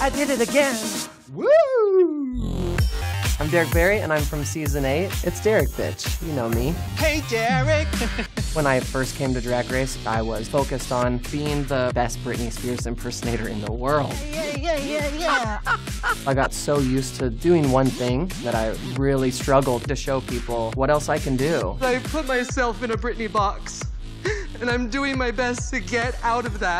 I did it again. Woo! I'm Derrick Barry, and I'm from season eight. It's Derrick, bitch. You know me. Hey, Derrick. When I first came to Drag Race, I was focused on being the best Britney Spears impersonator in the world. yeah, yeah, yeah, yeah. I got so used to doing one thing that I really struggled to show people what else I can do. I put myself in a Britney box, and I'm doing my best to get out of that.